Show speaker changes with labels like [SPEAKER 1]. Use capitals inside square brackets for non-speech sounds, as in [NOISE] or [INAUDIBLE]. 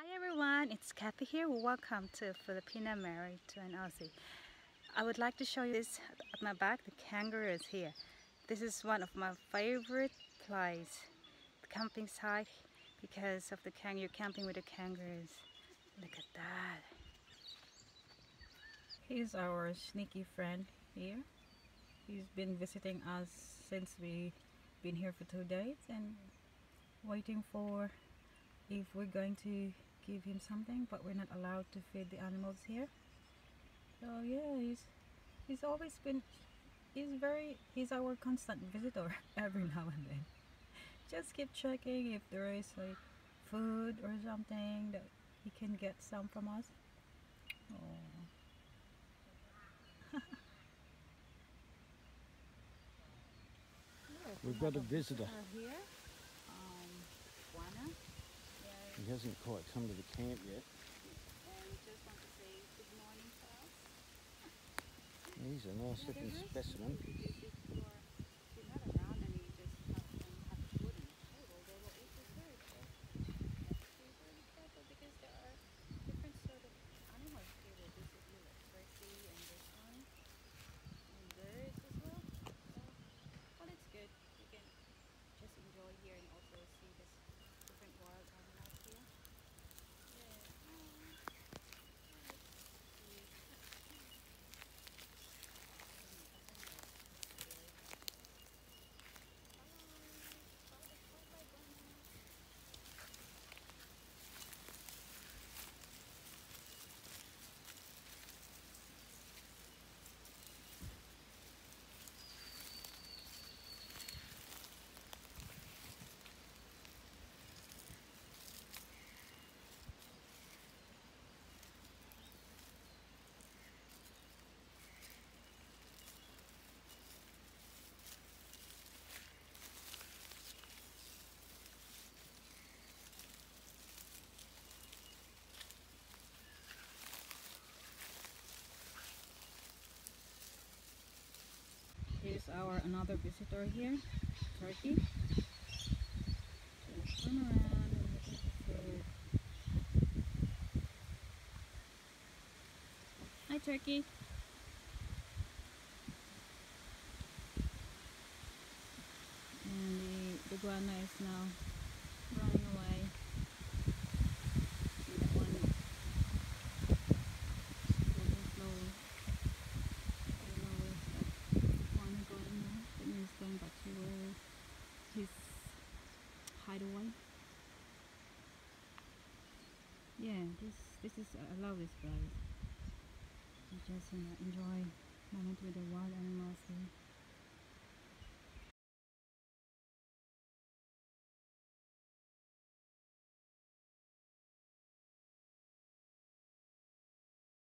[SPEAKER 1] Hi everyone, it's Kathy here. Welcome to Filipina married to an Aussie. I would like to show you this at my back, the kangaroo is here. This is one of my favorite places, the camping site, because of the kangaroo camping with the kangaroos. Look at that. He's our sneaky friend here. He's been visiting us since we've been here for two days and waiting for if we're going to give him something but we're not allowed to feed the animals here. So yeah he's he's always been he's very he's our constant visitor [LAUGHS] every now and then. Just keep checking if there is like food or something that he can get some from us. Oh. [LAUGHS]
[SPEAKER 2] We've got a visitor.
[SPEAKER 1] here
[SPEAKER 2] He hasn't quite come to the camp yet.
[SPEAKER 1] and we just want to say good morning to us
[SPEAKER 2] He's a nice looking specimen.
[SPEAKER 1] If you're, if you're not around and you just have them have food on the table, they will eat this very careful. Be very careful because there are different sort of animals here that visit you, like turkey and this one, and birds as well. So, well, it's good. You can just enjoy here and also see this different wild animals here. Yeah. Here's our another visitor here, Turkey. Hi Turkey. And the, the goanna is now running away. See that one moving slowly. I don't know where that one going now. That means going back to where his hideaway. Yeah, this this is I love this place. You just know, enjoy moment with